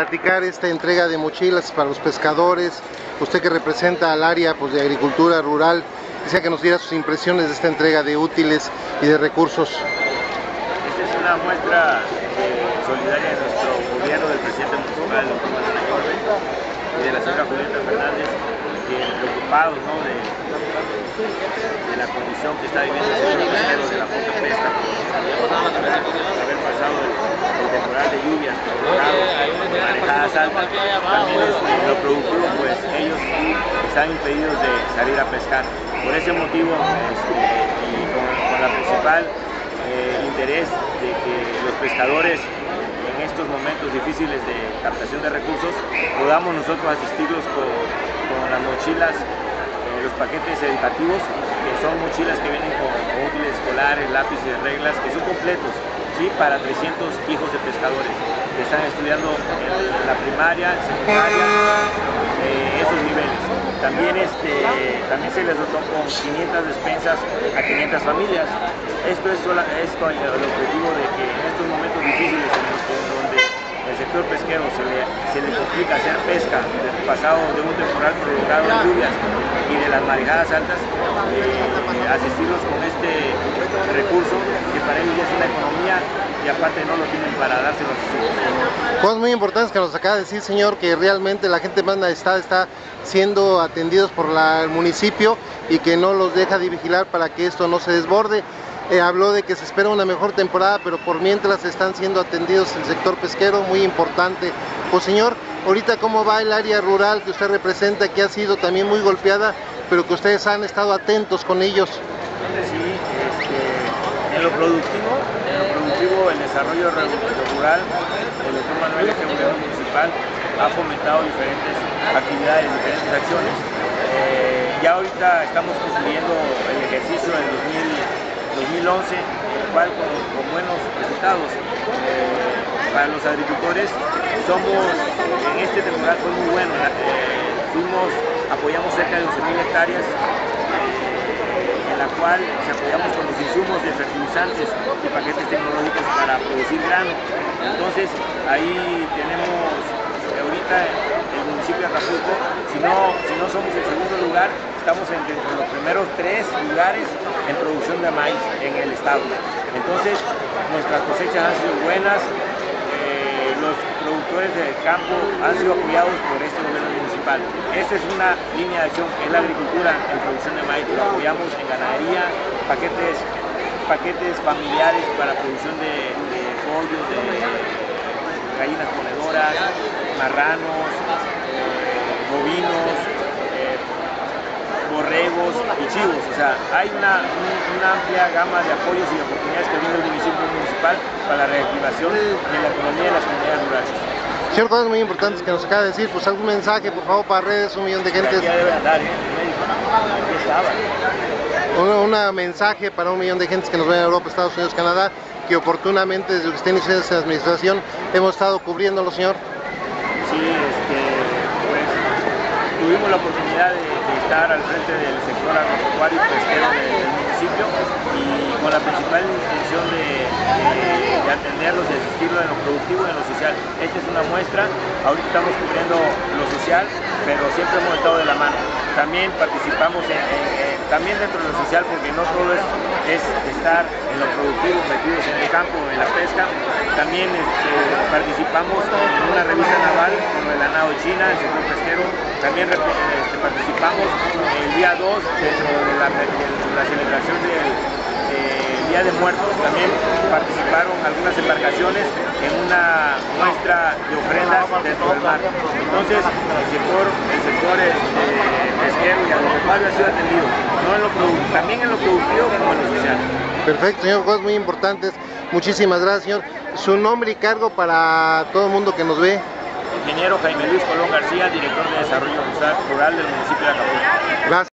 platicar esta entrega de mochilas para los pescadores, usted que representa al área pues, de agricultura rural, quisiera que nos diera sus impresiones de esta entrega de útiles y de recursos. Esta es una muestra eh, solidaria de nuestro gobierno, del presidente municipal, doctor y de la señora Julieta Fernández, que preocupados ¿no? de, la condición que está viviendo el sector de la poca pesca, por haber pasado el, el temporal de lluvias, provocado también este, lo productivo, pues ellos están impedidos de salir a pescar. Por ese motivo, este, y con, con la principal eh, interés de que los pescadores en estos momentos difíciles de captación de recursos podamos nosotros asistirlos con, con las mochilas, eh, los paquetes educativos, que son mochilas que vienen con, con útiles escolares, lápices, reglas, que son completos, para 300 hijos de pescadores que están estudiando la primaria, secundaria, eh, esos niveles. También, este, también se les dotó con 500 despensas a 500 familias. Esto es, sola, es con el objetivo de que en estos momentos difíciles en los que, el sector pesquero se le, se le complica hacer pesca del pasado de un temporal prolongado de lluvias y de las marejadas altas, eh, asistirlos con este recurso que para ellos es una economía y aparte no lo tienen para dárselo a sus. Cosas muy importantes que nos acaba de decir, señor, que realmente la gente más necesitada está siendo atendidos por la, el municipio y que no los deja de vigilar para que esto no se desborde. Eh, habló de que se espera una mejor temporada, pero por mientras están siendo atendidos el sector pesquero, muy importante. Pues señor, ahorita cómo va el área rural que usted representa, que ha sido también muy golpeada, pero que ustedes han estado atentos con ellos. Sí, este, en lo productivo, en lo productivo, el desarrollo rural, el doctor Manuel, el municipal, ha fomentado diferentes actividades, diferentes acciones. Eh, ya ahorita estamos concluyendo el ejercicio del 2000, 2011, el con, buenos resultados. Eh, para los agricultores somos, en este temporal fue muy bueno, eh, fuimos, apoyamos cerca de 11.000 hectáreas en la cual se apoyamos con los insumos de fertilizantes y paquetes tecnológicos para producir grano. Entonces ahí tenemos ahorita el municipio de Acapulco, si no, si no somos el segundo lugar, estamos entre los primeros tres lugares en producción de maíz en el estado. Entonces nuestras cosechas han sido buenas, eh, los productores del campo han sido apoyados por este gobierno municipal. Esta es una línea de acción es la agricultura en producción de maíz, lo apoyamos en ganadería, paquetes, paquetes familiares para producción de, de pollos, de gallinas ponedoras, marranos, eh, bovinos, borregos y chivos. O sea, hay una, un, una, amplia gama de apoyos y oportunidades que brinda el municipio municipal para la reactivación de la economía de las comunidades rurales. Señor, cosas muy importantes que nos acaba de decir, pues algún mensaje, por favor, para redes, un millón de gentes. Ya debe andar, ¿eh? Un, mensaje para un millón de gentes que nos ven en Europa, Estados Unidos, Canadá, que oportunamente desde que usted inició esta administración hemos estado cubriéndolo, señor. Sí, este, pues tuvimos la oportunidad de, de, estar al frente del sector agropecuario y pesquero del, municipio y con la principal intención de, de, de atenderlos, de asistirlos en lo productivo y en lo social. Esta es una muestra, ahorita estamos cubriendo lo social, pero siempre hemos estado de la mano. También participamos en, también dentro de lo social, porque no todo es, es estar en lo productivo, metidos en el campo, en la pesca. También este, participamos en una revista naval con el ganado China, el sector pesquero. También este, participamos el día 2 dentro de la, celebración del eh, Día de Muertos. También participaron algunas embarcaciones en una muestra de ofrendas dentro del mar. Entonces, el sector, el sector este, pesquero y agropecuario ha sido en lo también en lo productivo como en lo social. Perfecto, señor, cosas muy importantes. Muchísimas gracias, señor. Su nombre y cargo para todo el mundo que nos ve. Ingeniero Jaime Luis Colón García, director de Desarrollo Rural del municipio de Acapulco. Gracias.